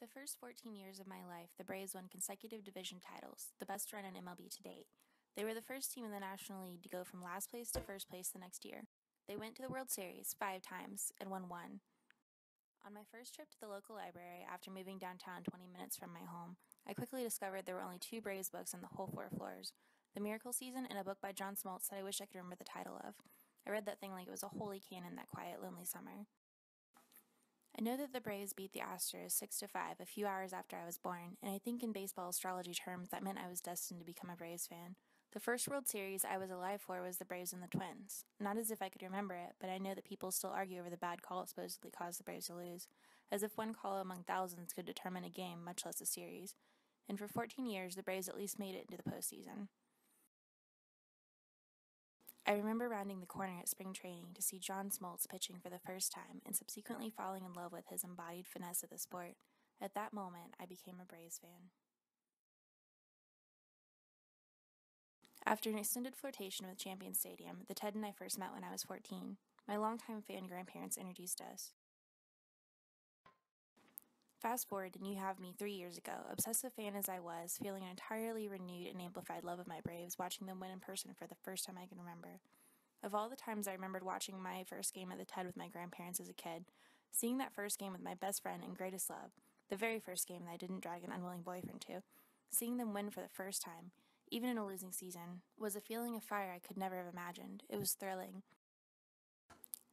The first 14 years of my life, the Braves won consecutive division titles, the best run in MLB to date. They were the first team in the National League to go from last place to first place the next year. They went to the World Series five times and won one. On my first trip to the local library after moving downtown 20 minutes from my home, I quickly discovered there were only two Braves books on the whole four floors The Miracle Season and a book by John Smoltz that I wish I could remember the title of. I read that thing like it was a holy canon that quiet, lonely summer. I know that the Braves beat the Astros 6 to 5 a few hours after I was born, and I think in baseball astrology terms that meant I was destined to become a Braves fan. The first World Series I was alive for was the Braves and the Twins. Not as if I could remember it, but I know that people still argue over the bad call it supposedly caused the Braves to lose, as if one call among thousands could determine a game, much less a series. And for 14 years, the Braves at least made it into the postseason. I remember rounding the corner at spring training to see John Smoltz pitching for the first time and subsequently falling in love with his embodied finesse of the sport. At that moment, I became a Braves fan. After an extended flirtation with Champion Stadium, the Ted and I first met when I was 14. My longtime fan grandparents introduced us. Fast forward, and you have me three years ago, obsessive fan as I was, feeling an entirely renewed and amplified love of my Braves, watching them win in person for the first time I can remember. Of all the times I remembered watching my first game at the TED with my grandparents as a kid, seeing that first game with my best friend and greatest love, the very first game that I didn't drag an unwilling boyfriend to, seeing them win for the first time, even in a losing season, was a feeling of fire I could never have imagined. It was thrilling.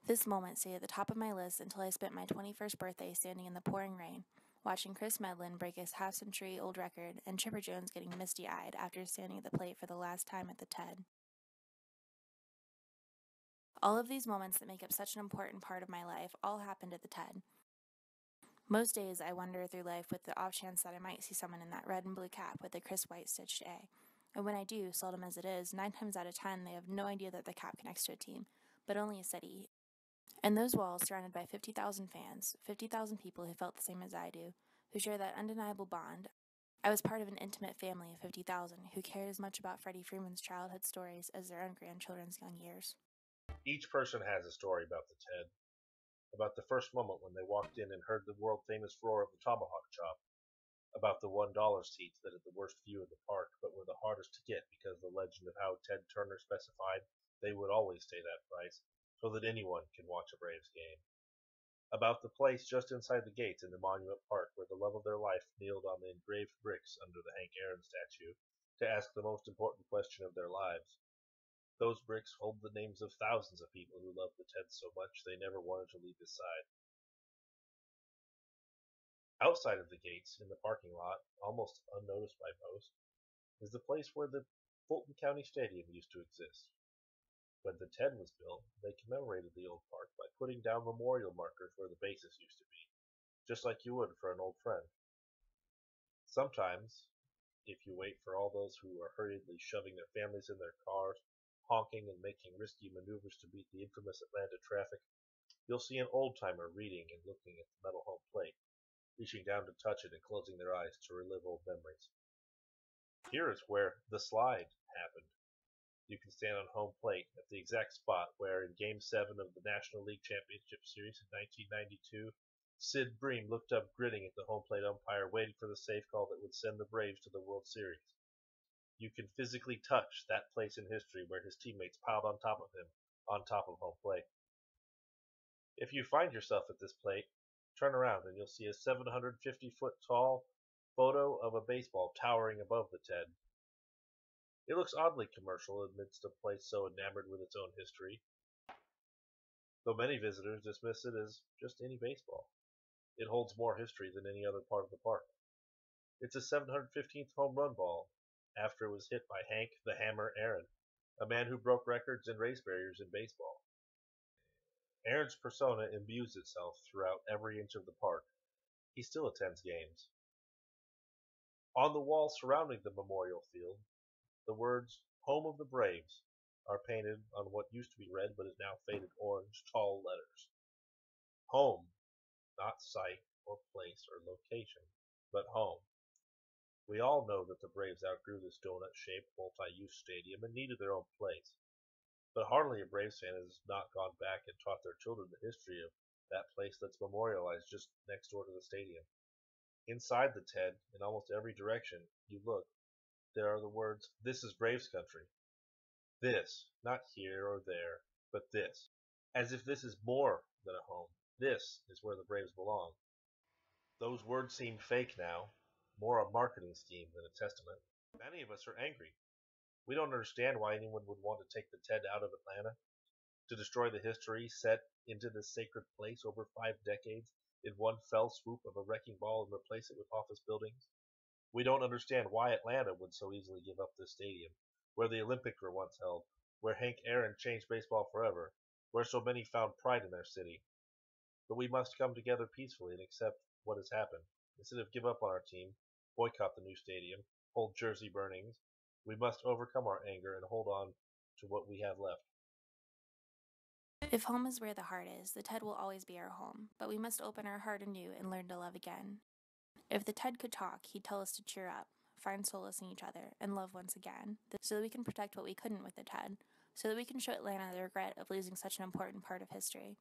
This moment stayed at the top of my list until I spent my 21st birthday standing in the pouring rain, watching Kris Medlen break his half century old record and Chipper Jones getting misty eyed after standing at the plate for the last time at the TED. All of these moments that make up such an important part of my life all happened at the TED. Most days I wander through life with the off chance that I might see someone in that red and blue cap with the Chris White stitched A. And when I do, seldom as it is, nine times out of ten they have no idea that the cap connects to a team, but only a city, and those walls, surrounded by 50,000 fans, 50,000 people who felt the same as I do, who share that undeniable bond, I was part of an intimate family of 50,000 who cared as much about Freddie Freeman's childhood stories as their own grandchildren's young years. Each person has a story about the TED, about the first moment when they walked in and heard the world famous roar of the tomahawk chop, about the $1 seats that had the worst view of the park but were the hardest to get because the legend of how Ted Turner specified they would always stay that price, so that anyone can watch a Braves game. About the place just inside the gates in the Monument Park where the love of their life kneeled on the engraved bricks under the Hank Aaron statue to ask the most important question of their lives. Those bricks hold the names of thousands of people who loved the Ted so much they never wanted to leave his side. Outside of the gates, in the parking lot, almost unnoticed by most, is the place where the Fulton County Stadium used to exist. When the Ted was built, they commemorated the old park by putting down memorial markers where the bases used to be, just like you would for an old friend. Sometimes, if you wait for all those who are hurriedly shoving their families in their cars, honking and making risky maneuvers to beat the infamous Atlanta traffic, you'll see an old timer reading and looking at the metal home plate, reaching down to touch it and closing their eyes to relive old memories. Here is where the slide happened you can stand on home plate at the exact spot where, in Game 7 of the National League Championship Series in 1992, Sid Bream looked up grinning at the home plate umpire, waiting for the safe call that would send the Braves to the World Series. You can physically touch that place in history where his teammates piled on top of him, on top of home plate. If you find yourself at this plate, turn around and you'll see a 750 foot tall photo of a baseball towering above the TED. It looks oddly commercial amidst a place so enamored with its own history, though many visitors dismiss it as just any baseball. It holds more history than any other part of the park. It's a 715th home run ball after it was hit by Hank the Hammer Aaron, a man who broke records and race barriers in baseball. Aaron's persona imbues itself throughout every inch of the park. He still attends games. On the wall surrounding the memorial field the words "Home of the Braves" are painted on what used to be red but is now faded orange tall letters. Home, not site or place or location, but home. We all know that the Braves outgrew this donut-shaped multi-use stadium and needed their own place. But hardly a Braves fan has not gone back and taught their children the history of that place that's memorialized just next door to the stadium. Inside the TED, in almost every direction you look, there are the words, This is Braves country. This, not here or there, but this. As if this is more than a home. This is where the Braves belong. Those words seem fake now, more a marketing scheme than a testament. Many of us are angry. We don't understand why anyone would want to take the TED out of Atlanta, to destroy the history set into this sacred place over five decades in one fell swoop of a wrecking ball and replace it with office buildings. We don't understand why Atlanta would so easily give up this stadium, where the Olympics were once held, where Hank Aaron changed baseball forever, where so many found pride in their city. But we must come together peacefully and accept what has happened. Instead of give up on our team, boycott the new stadium, hold jersey burnings, we must overcome our anger and hold on to what we have left. If home is where the heart is, the TED will always be our home, but we must open our heart anew and learn to love again. If the TED could talk, he'd tell us to cheer up, find solace in each other, and love once again, so that we can protect what we couldn't with the TED, so that we can show Atlanta the regret of losing such an important part of history.